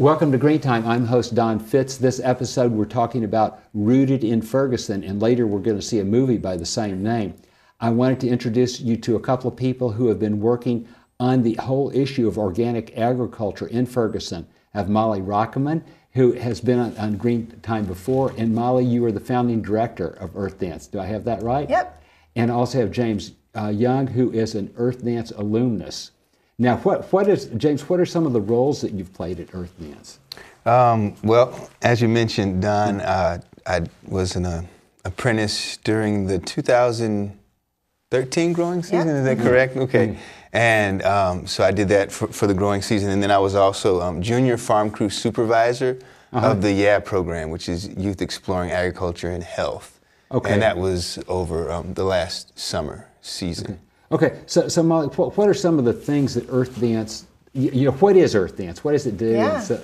Welcome to Green Time. I'm host Don Fitz. This episode we're talking about Rooted in Ferguson, and later we're going to see a movie by the same name. I wanted to introduce you to a couple of people who have been working on the whole issue of organic agriculture in Ferguson. I have Molly Rockamann, who has been on, on Green Time before, and Molly, you are the founding director of Earth Dance. Do I have that right? Yep. And also have James uh, Young, who is an Earth Dance alumnus. Now, what, what is, James, what are some of the roles that you've played at Earth Dance? Um, well, as you mentioned, Don, uh, I was an uh, apprentice during the 2013 growing season, Yeah. is that correct? Okay. And um, so I did that for, for the growing season. And then I was also um, junior farm crew supervisor of the YEAH program, which is Youth Exploring Agriculture and Health. Okay. And that was over um, the last summer season. Okay, so, so Molly, what, what are some of the things that Earth Dance, you, you know, what is Earth Dance? What does it do? Yeah. So-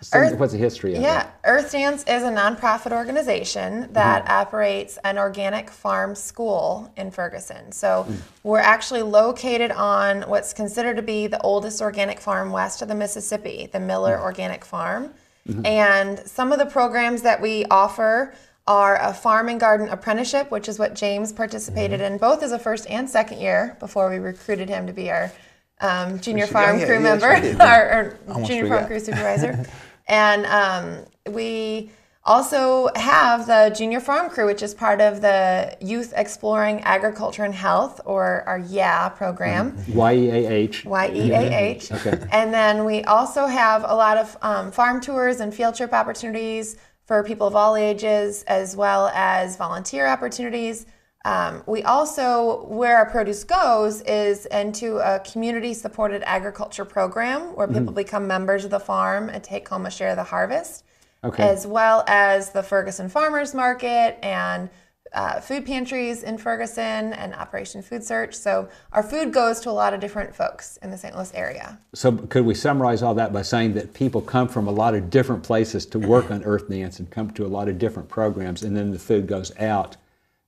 some- Earth- what's the history of Yeah, it? Earth Dance is a nonprofit organization that mm-hmm. operates an organic farm school in Ferguson. So mm. we're actually located on what's considered to be the oldest organic farm west of the Mississippi, the Miller mm. Organic Farm. Mm-hmm. And some of the programs that we offer are a farm and garden apprenticeship, which is what James participated in both as a first and second year before we recruited him to be our um, junior Yes, farm yeah, crew yeah, member, we our, our Almost junior farm crew supervisor. and um, we also have the junior farm crew, which is part of the Youth Exploring Agriculture and Health, or our YEAH program. Y-E-A-H. Y E A H. Okay. And then we also have a lot of um, farm tours and field trip opportunities for people of all ages, as well as volunteer opportunities. Um, we also, where our produce goes, is into a community supported agriculture program where people become members of the farm and take home a share of the harvest, Okay. as well as the Ferguson Farmers Market and uh, food pantries in Ferguson and Operation Food Search. So our food goes to a lot of different folks in the St. Louis area. So could we summarize all that by saying that people come from a lot of different places to work on Earth Dance and come to a lot of different programs, and then the food goes out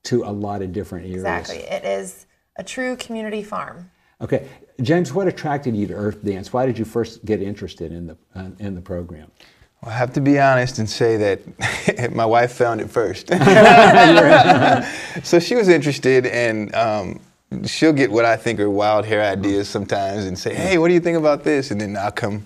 to a lot of different areas? Exactly. It is a true community farm. Okay, James, what attracted you to Earth Dance? Why did you first get interested in the uh, in the program? I have to be honest and say that my wife found it first. so she was interested, and um, she'll get what I think are wild hair ideas sometimes and say, Hey, what do you think about this? And then I'll come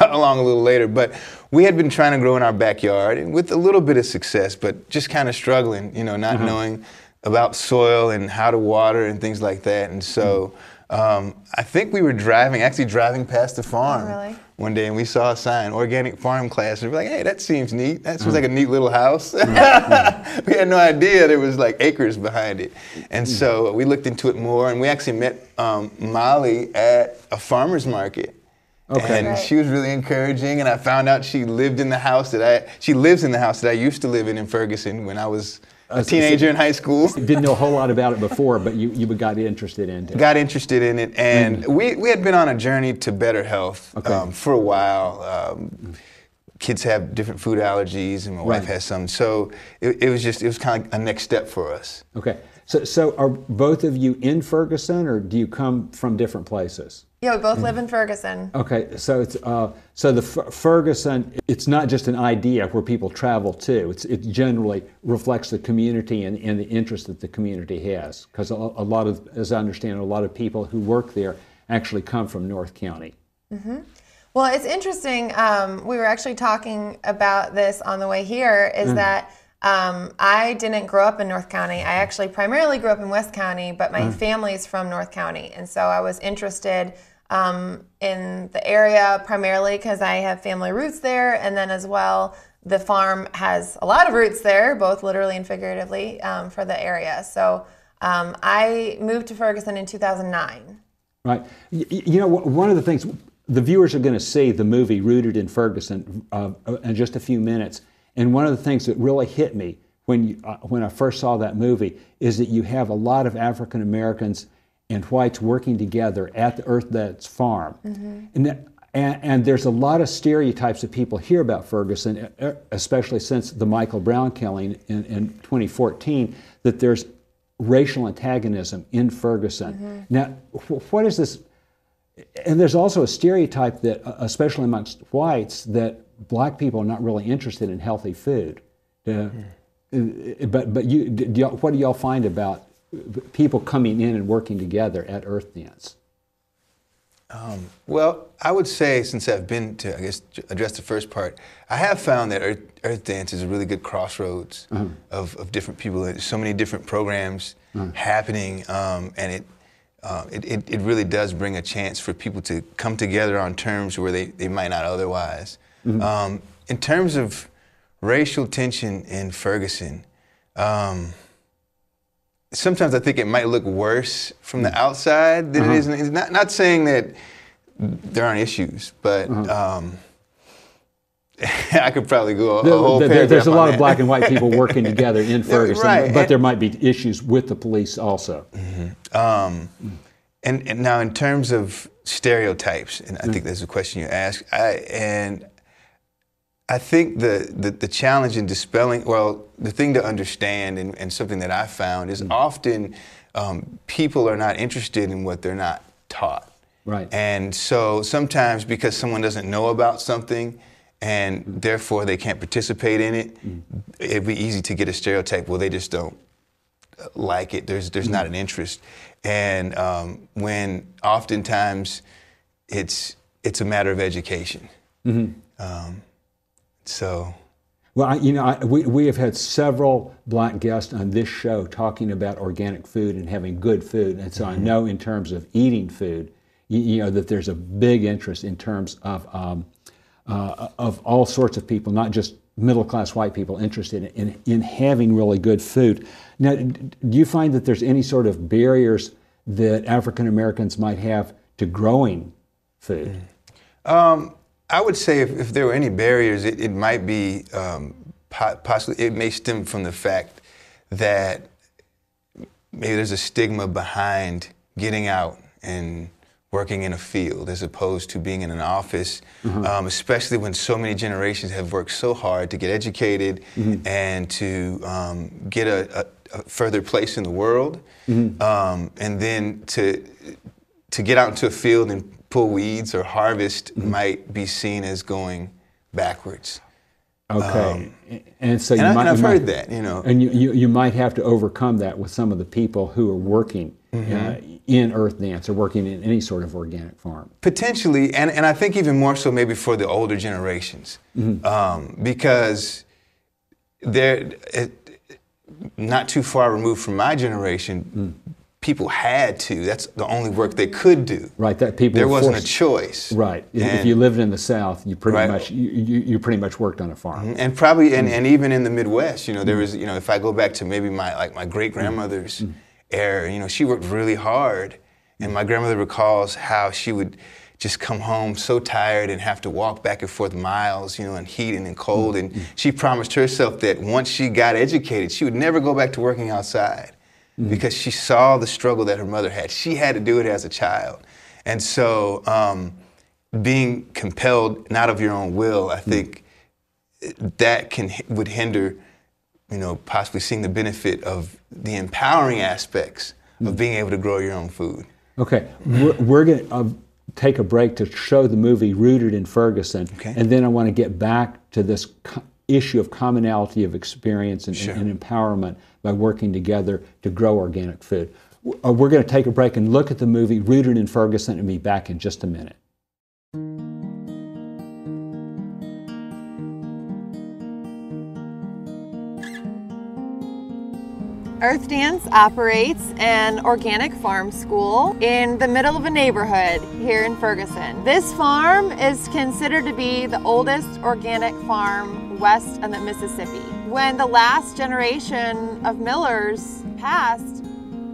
along a little later. But we had been trying to grow in our backyard and with a little bit of success, but just kind of struggling, you know, not knowing about soil and how to water and things like that. And so um, I think we were driving, actually driving past the farm really? one day and we saw a sign, organic farm class, and we're like, hey, that seems neat. That seems like a neat little house. we had no idea there was like acres behind it. And so we looked into it more and we actually met um, Molly at a farmer's market. Okay. And Right. she was really encouraging, and I found out she lived in the house that I, she lives in the house that I used to live in in Ferguson when I was a teenager in high school Didn't know a whole lot about it before, but you, you got interested in it. got interested in it, and we, we had been on a journey to better health Okay. um, for a while. Um, kids have different food allergies, and my wife has some. So it, it was just it was kind of a next step for us. Okay, so so are both of you in Ferguson, or do you come from different places? Yeah, we both live in Ferguson. Okay, so it's uh, so the Fer- Ferguson. It's not just an idea where people travel to. It's, it generally reflects the community and, and the interest that the community has. Because a, a lot of, as I understand, it, a lot of people who work there actually come from North County. Well, it's interesting. Um, we were actually talking about this on the way here. Is that um, I didn't grow up in North County. I actually primarily grew up in West County, but my family's from North County, and so I was interested um, in the area primarily because I have family roots there, and then as well. The farm has a lot of roots there, both literally and figuratively, um, for the area. So um, I moved to Ferguson in 2009. Right. Y- y- You know, one of the things the viewers are going to see the movie Rooted in Ferguson uh, in just a few minutes, and one of the things that really hit me when you, uh, when I first saw that movie is that you have a lot of African Americans and whites working together at the Earth That's farm, mm-hmm. and, that, and and there's a lot of stereotypes that people hear about Ferguson, especially since the Michael Brown killing in, in 2014, that there's racial antagonism in Ferguson. Mm-hmm. Now, what is this? and there's also a stereotype that, especially amongst whites, that black people are not really interested in healthy food. Uh, hmm. But but you, do what do y'all find about people coming in and working together at Earth Dance? Well, I would say since I've been to, I guess, address the first part, I have found that Earth, Earth Dance is a really good crossroads of, of different people. There's so many different programs happening, um, and it, uh, it, it, it really does bring a chance for people to come together on terms where they, they might not otherwise. Um, in terms of racial tension in Ferguson, um, sometimes I think it might look worse from the mm. outside than it is. Uh-huh. in- Not not saying that there aren't issues, but uh-huh. um, I could probably go a, whole There- there- there's a lot of that. black and white people working together in Ferguson, right, but there might be issues with the police also. Mm-hmm. Um, and, and now, in terms of stereotypes, and I mm. think that's a question you asked, I, and I think the, the, the challenge in dispelling, well, the thing to understand, and, and something that I found, is often um, people are not interested in what they're not taught. Right. And so sometimes because someone doesn't know about something and therefore they can't participate in it, it'd be easy to get a stereotype, well, they just don't like it. There's there's not an interest, and um, when oftentimes it's it's a matter of education. Um, so Well, I, you know, I, we, we have had several black guests on this show talking about organic food and having good food. And so I know in terms of eating food, you, you know, that there's a big interest in terms of, um, uh, of all sorts of people, not just middle class white people interested in, in having really good food. Now, do you find that there's any sort of barriers that African Americans might have to growing food? Um, I would say if, if there were any barriers, it, it might be um, po- possibly it may stem from the fact that maybe there's a stigma behind getting out and working in a field as opposed to being in an office, um, especially when so many generations have worked so hard to get educated and to um, get a, a, a further place in the world, um, and then to to get out into a field and pull weeds or harvest might be seen as going backwards. Okay. and so you Um, and I- might, and I've you might- heard that, you know. And you, you, you might have to overcome that with some of the people who are working Mm-hmm. uh, in Earth Dance or working in any sort of organic farm. Potentially, and, and I think even more so maybe for the older generations, um, because they're it, not too far removed from my generation. People had to. That's the only work they could do. Right, that people There wasn't a choice. Right. If- if you lived in the South, you pretty Right. much you, you, you pretty much worked on a farm. Mm-hmm, and probably and, mm. and even in the Midwest, you know, there mm. was you know if I go back to maybe my like my great grandmother's mm. era, you know, she worked really hard, and my grandmother recalls how she would just come home so tired and have to walk back and forth miles, you know, in heat and in cold, and she promised herself that once she got educated, she would never go back to working outside because she saw the struggle that her mother had. She had to do it as a child, and so. Um, being compelled not of your own will, I think that can would hinder, you know, possibly seeing the benefit of the empowering aspects of being able to grow your own food. Okay, we're, we're going to uh, take a break to show the movie Rooted in Ferguson, Okay. and then I want to get back to this co- issue of commonality of experience and, Sure. and empowerment by working together to grow organic food. Uh, We're going to take a break and look at the movie Rooted in Ferguson and be back in just a minute. Earth Dance operates an organic farm school in the middle of a neighborhood here in Ferguson. This farm is considered to be the oldest organic farm west of the Mississippi. When the last generation of millers passed,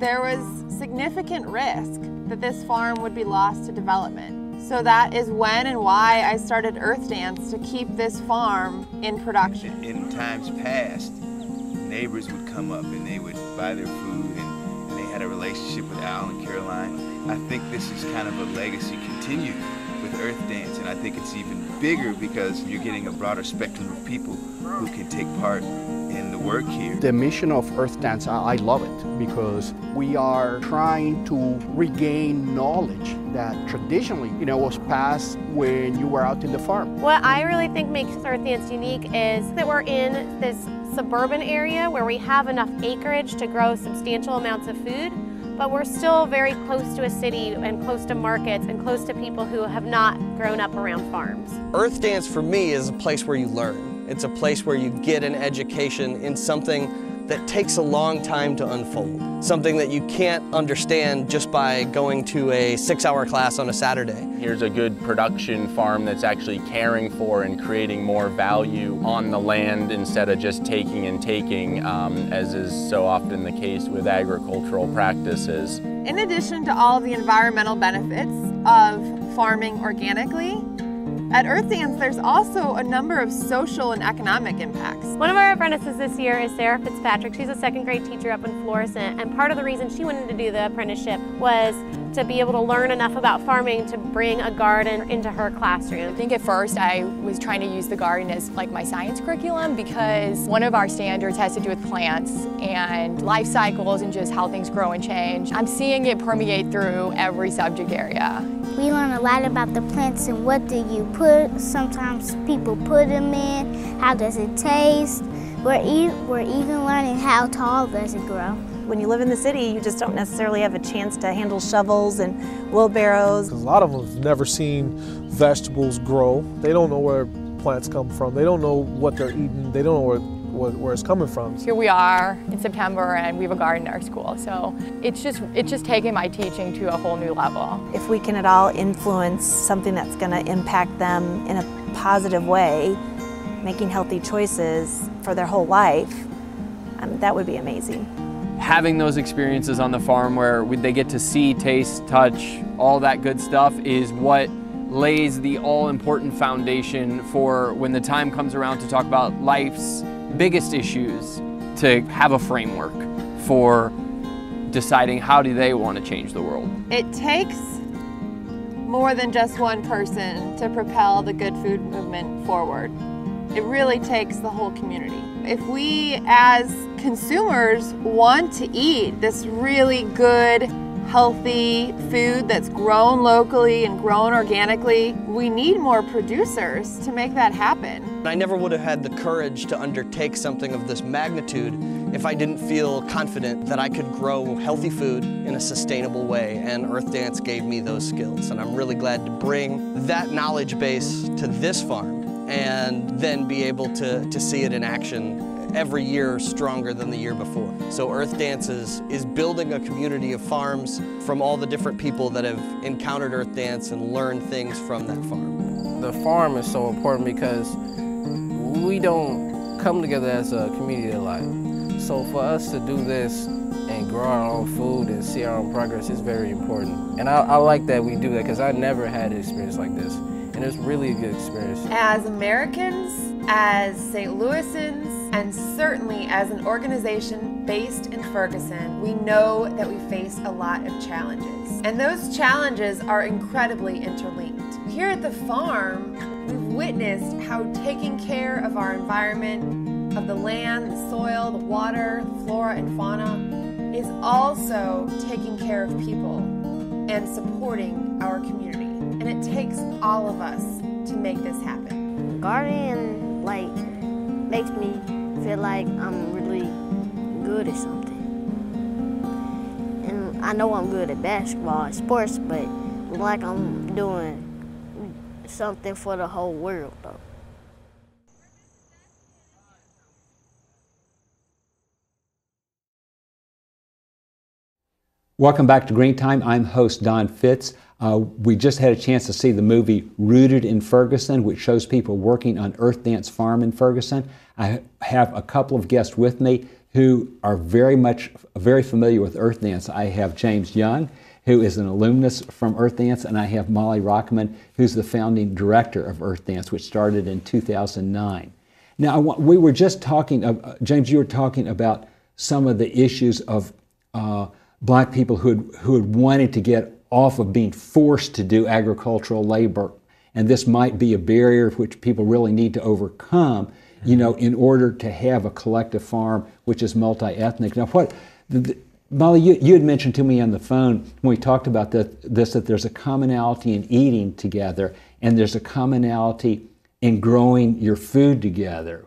there was significant risk that this farm would be lost to development. So that is when and why I started Earth Dance to keep this farm in production. In times past, neighbors would come up and they would buy their food and, and they had a relationship with Al and Caroline. I think this is kind of a legacy continued with Earth Dance, and I think it's even bigger because you're getting a broader spectrum of people who can take part in the work here. The mission of Earth Dance, I, I love it because we are trying to regain knowledge that traditionally, you know, was passed when you were out in the farm. What I really think makes Earth Dance unique is that we're in this suburban area where we have enough acreage to grow substantial amounts of food, but we're still very close to a city and close to markets and close to people who have not grown up around farms. Earth Dance for me is a place where you learn. It's a place where you get an education in something that takes a long time to unfold, something that you can't understand just by going to a six hour class on a Saturday. Here's a good production farm that's actually caring for and creating more value on the land instead of just taking and taking, um, as is so often the case with agricultural practices. In addition to all the environmental benefits of farming organically, at Earth Dance, there's also a number of social and economic impacts. One of our apprentices this year is Sarah Fitzpatrick. She's a second grade teacher up in Florissant, and part of the reason she wanted to do the apprenticeship was to be able to learn enough about farming to bring a garden into her classroom. I think at first I was trying to use the garden as like my science curriculum because one of our standards has to do with plants and life cycles and just how things grow and change. I'm seeing it permeate through every subject area. We learn a lot about the plants and what do you put. Sometimes people put them in. How does it taste? We're, e we're even learning how tall does it grow. When you live in the city, you just don't necessarily have a chance to handle shovels and wheelbarrows. A lot of them have never seen vegetables grow. They don't know where plants come from. They don't know what they're eating. They don't know where where it's coming from. Here we are in September and we have a garden in our school. So it's just it's just taking my teaching to a whole new level. If we can at all influence something that's going to impact them in a positive way, making healthy choices for their whole life, um, that would be amazing. Having those experiences on the farm where they get to see, taste, touch, all that good stuff is what lays the all important foundation for when the time comes around to talk about life's biggest issues to have a framework for deciding how do they want to change the world. It takes more than just one person to propel the good food movement forward. It really takes the whole community. If we as consumers want to eat this really good healthy food that's grown locally and grown organically. We need more producers to make that happen. I never would have had the courage to undertake something of this magnitude if I didn't feel confident that I could grow healthy food in a sustainable way, and Earth Dance gave me those skills. And I'm really glad to bring that knowledge base to this farm and then be able to, to see it in action every year stronger than the year before. So Earth Dances is building a community of farms from all the different people that have encountered Earth Dance and learned things from that farm. The farm is so important because we don't come together as a community a lot. So for us to do this and grow our own food and see our own progress is very important. And I, I like that we do that because I never had an experience like this. And it was really a good experience. As Americans, as St. Louisans, and certainly as an organization based in Ferguson, we know that we face a lot of challenges. And those challenges are incredibly interlinked. Here at the farm, we've witnessed how taking care of our environment, of the land, the soil, the water, the flora and fauna, is also taking care of people and supporting our community. And it takes all of us to make this happen. Gardening, like, makes me feel like I'm really good at something. And I know I'm good at basketball and sports, but like I'm doing something for the whole world though. Welcome back to Green Time. I'm host Don Fitz. Uh, we just had a chance to see the movie Rooted in Ferguson, which shows people working on Earth Dance Farm in Ferguson. I have a couple of guests with me who are very much very familiar with Earth Dance. I have James Young, who is an alumnus from Earth Dance, and I have Molly Rockamann, who's the founding director of Earth Dance, which started in 2009. Now, we were just talking, uh, James, you were talking about some of the issues of uh, black people who had, who had wanted to get off of being forced to do agricultural labor and this might be a barrier which people really need to overcome, you know, in order to have a collective farm which is multi-ethnic. Now, what the, the, Molly, you, you had mentioned to me on the phone when we talked about this that there's a commonality in eating together, and there's a commonality in growing your food together.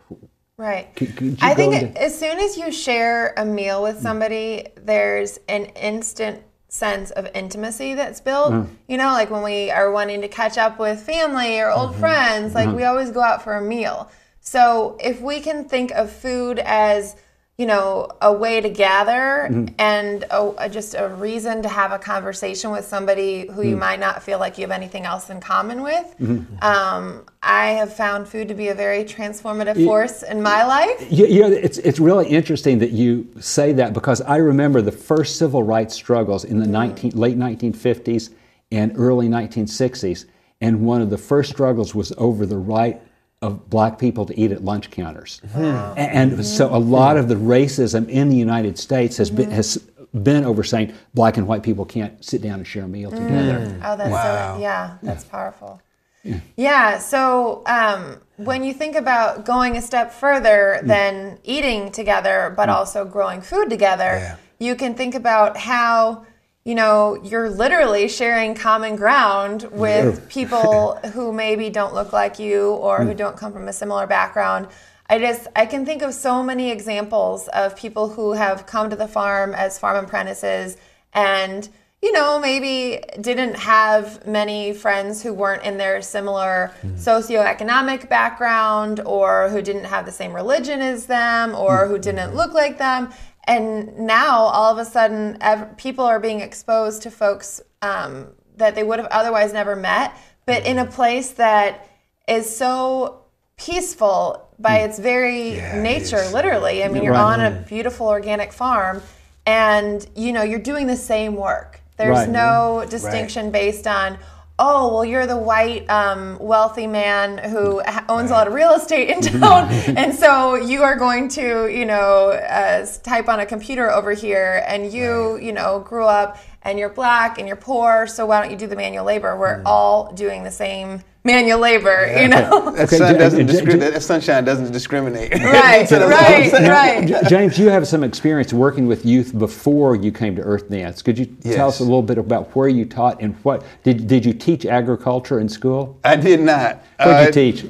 Right. Could- could I think into- as soon as you share a meal with somebody, there's an instant sense of intimacy that's built. Uh. You know, like when we are wanting to catch up with family or old Mm-hmm. friends, like Uh-huh. we always go out for a meal. So if we can think of food as you know, a way to gather Mhm. and a, just a reason to have a conversation with somebody who you Mm. might not feel like you have anything else in common with. Mhm. Um, I have found food to be a very transformative force in my life. You, you know, it's, it's really interesting that you say that because I remember the first civil rights struggles in the 19, late 1950s and early 1960s. And one of the first struggles was over the right of black people to eat at lunch counters. Wow. And, and so a lot of the racism in the United States has been, has been over saying black and white people can't sit down and share a meal together. Mm. Oh, that's Wow. so, yeah, that's powerful. Yeah. Yeah, so um, when you think about going a step further than eating together, but Mm. also growing food together, you can think about how, you know, you're literally sharing common ground with Yeah. people who maybe don't look like you or who Mm. don't come from a similar background. I just I can think of so many examples of people who have come to the farm as farm apprentices and you know maybe didn't have many friends who weren't in their similar mm. socioeconomic background or who didn't have the same religion as them or mm. who didn't mm-hmm. look like them and now all of a sudden ev- people are being exposed to folks um, that they would have otherwise never met but in a place that is so peaceful by its very nature literally. I mean you're Right. on a beautiful organic farm and you know you're doing the same work. There's Right. no distinction based on oh well you're the white um, wealthy man who ha- owns a lot of real estate in town. And so you are going to you know uh, type on a computer over here and you you know grew up and you're black and you're poor so why don't you do the manual labor? We're all doing the same manual labor you know That, Okay, sun J- doesn't J- discri- J- that sunshine doesn't discriminate. Right, So right, what I'm saying. right. J- James, you have some experience working with youth before you came to Earth Dance. Could you tell us a little bit about where you taught and what did did you teach agriculture in school? I did not. What did Uh, you teach?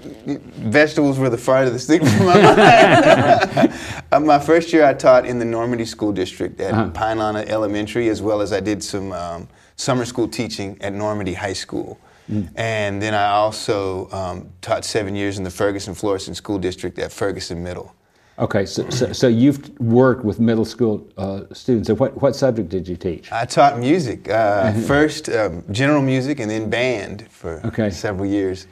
Vegetables were the farthest thing from my mind. uh, my first year, I taught in the Normandy School District at Uh-huh. Pine Lawn Elementary, as well as I did some um, summer school teaching at Normandy High School. Mm. And then I also um, taught seven years in the Ferguson Florissant School District at Ferguson Middle. Okay, so, so, so you've worked with middle school uh, students. So what, what subject did you teach? I taught music, uh, first um, general music and then band for Okay. several years.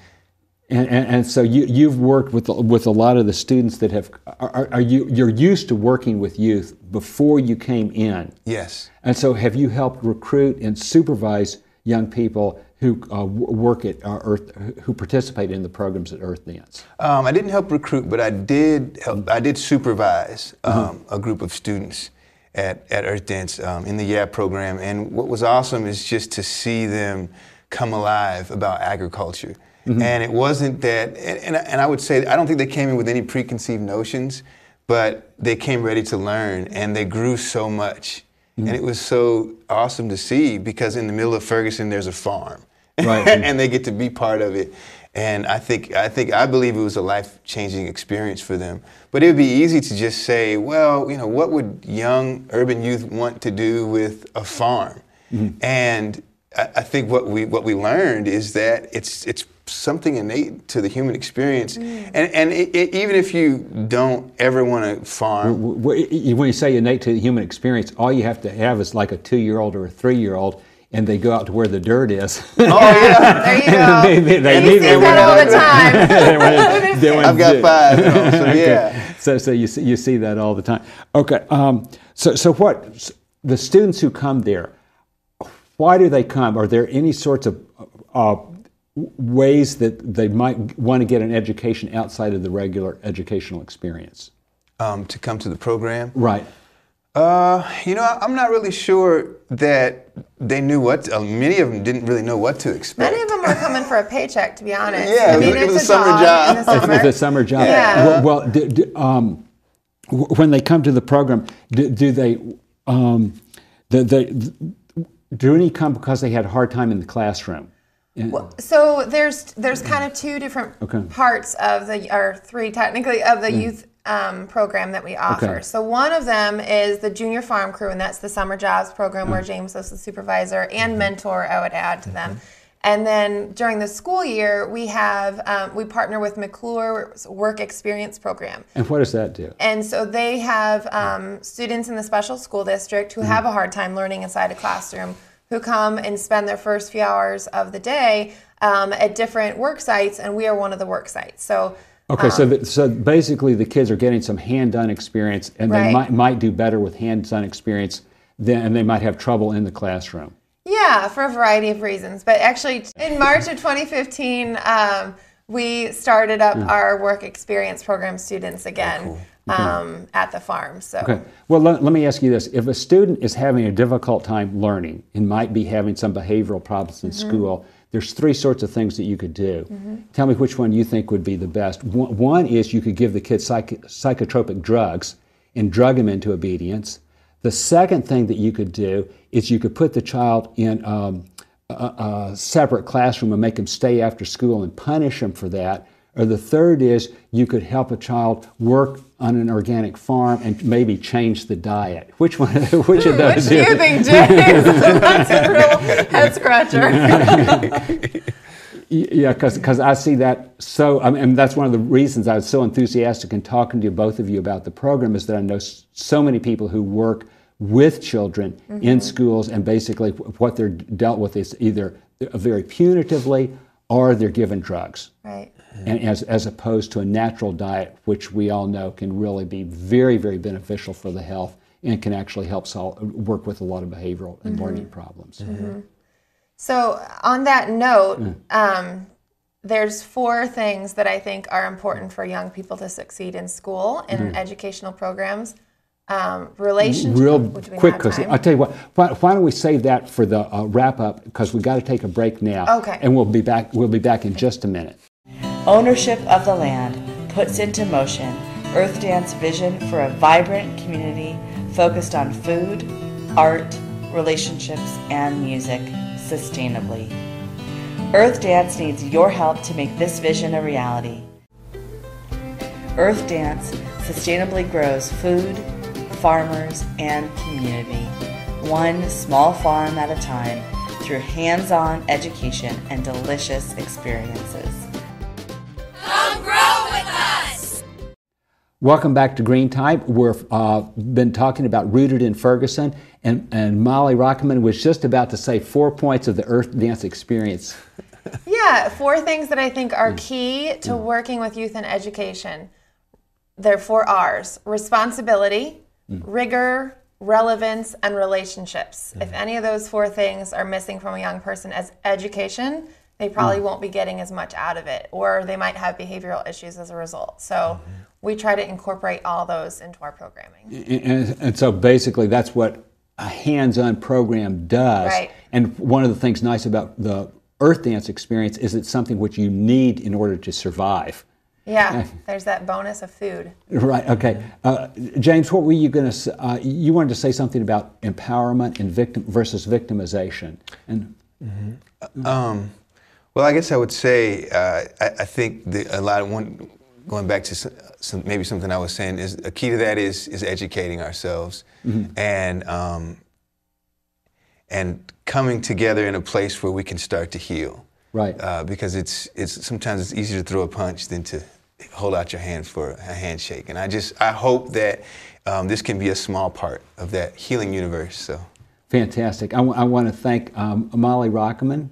And, and, and so you, you've worked with, with a lot of the students that have, are, are you, you're used to working with youth before you came in. Yes. And so have you helped recruit and supervise young people who uh, work at uh, Earth, who participate in the programs at Earth Dance? Um, I didn't help recruit, but I did help. I did supervise um, a group of students at, at Earth Dance um, in the YAB program. And what was awesome is just to see them come alive about agriculture. Mhm. And it wasn't that, and, and, and I would say, I don't think they came in with any preconceived notions, but they came ready to learn and they grew so much. And it mm. was so awesome to see because in the middle of Ferguson, there's a farm. Right. and they get to be part of it. And I think, I think, I believe it was a life-changing experience for them. But it would be easy to just say, well, you know, what would young urban youth want to do with a farm? Mm-hmm. And I, I think what we what we learned is that it's it's something innate to the human experience. And and it, it, even if you don't ever want to farm, W- w- When you say innate to the human experience, all you have to have is like a two-year-old or a three-year-old, and they go out to where the dirt is. oh yeah, there you go they, they, they And you need- see they that wanna- all the time. they wanna- they wanna I've got five, you know, so Okay. yeah. So, so you see, you see that all the time. Okay. Um, so, so what? s- The students who come there, why do they come? Are there any sorts of uh, ways that they might want to get an education outside of the regular educational experience? um, to come to the program. Right. Uh, you know, I'm not really sure that they knew what. Uh, many of them didn't really know what to expect. Many of them they're coming for a paycheck, to be honest. Yeah, I mean, it was it's a summer job. in the summer. It's a summer job. Yeah. Well, well do, do, um, w- when they come to the program, do, do they, um, do, they, do any come because they had a hard time in the classroom? So there's there's kind of two different Okay. parts of the or three technically of the youth um, program that we offer. Okay. So one of them is the junior farm crew, and that's the summer jobs program where James is the supervisor and mentor. I would add to them. And then during the school year, we have um, we partner with McCluer's Work Experience Program. And what does that do? And so they have um, students in the special school district who have a hard time learning inside a classroom who come and spend their first few hours of the day um, at different work sites, and we are one of the work sites. So Okay, so the, so basically the kids are getting some hand-done experience, and they Right. might might do better with hands-on experience than, and they might have trouble in the classroom. Yeah, for a variety of reasons. But actually, in March of 2015, um, we started up our work experience program students again um, at the farm. So, Okay. Well, let, let me ask you this: If a student is having a difficult time learning and might be having some behavioral problems in school, there's three sorts of things that you could do. Tell me which one you think would be the best. One, one is you could give the kid psych, psychotropic drugs and drug him into obedience. The second thing that you could do is you could put the child in um, a, a separate classroom and make him stay after school and punish him for that. Or the third is you could help a child work on an organic farm and maybe change the diet. Which one? Which of those? which do you think, James? That's a real head scratcher. Yeah, because I see that so, I mean, and that's one of the reasons I was so enthusiastic in talking to you, both of you about the program is that I know so many people who work with children in mm-hmm. schools, and basically what they're dealt with is either uh, very punitively or they're given drugs. right. And as, as opposed to a natural diet, which we all know can really be very, very beneficial for the health and can actually help solve, work with a lot of behavioral and learning problems. So, on that note, um, there's four things that I think are important for young people to succeed in school and educational programs. Um, relationship. Real quick, because. I'll tell you what, why, why don't we save that for the uh, wrap up? Because we got to take a break now. Okay. And we'll be back. We'll be back in just a minute. Ownership of the land puts into motion Earth Dance vision for a vibrant community focused on food, art, relationships, and music sustainably. Earth Dance needs your help to make this vision a reality. Earth Dance sustainably grows food, farmers, and community, one small farm at a time through hands on education and delicious experiences. Welcome back to Green Time. We've uh, been talking about Rooted in Ferguson, and, and Molly Rockamann was just about to say four points of the Earth Dance experience. Yeah, four things that I think are mm. key to mm. working with youth in education. They're four R's responsibility, mm. rigor, relevance, and relationships. If any of those four things are missing from a young person as education, they probably won't be getting as much out of it, or they might have behavioral issues as a result. So mm-hmm. We try to incorporate all those into our programming. And, and, and so basically, that's what a hands on program does. Right. And one of the things nice about the Earth Dance experience is it's something which you need in order to survive. Yeah, there's that bonus of food. Right. Okay. Uh, James, what were you going to? Uh, you wanted to say something about empowerment and victim versus victimization, and Um, well, I guess I would say uh, I, I think the, a lot of one going back to some, some, maybe something I was saying is a key to that is is educating ourselves and um, and coming together in a place where we can start to heal. Right. Uh, because it's it's sometimes it's easier to throw a punch than to hold out your hand for a handshake. And I just I hope that um, this can be a small part of that healing universe. So. fantastic. I, want to thank um, Molly Rockamann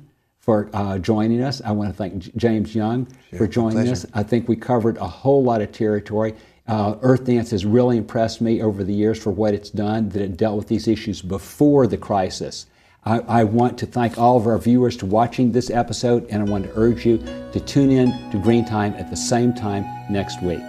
for uh, joining us. I want to thank J- James Young Sure, for joining us. I think we covered a whole lot of territory. Uh, Earth Dance has really impressed me over the years for what it's done, that it dealt with these issues before the crisis. I, I want to thank all of our viewers for watching this episode, and I want to urge you to tune in to Green Time at the same time next week.